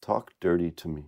talk dirty to me.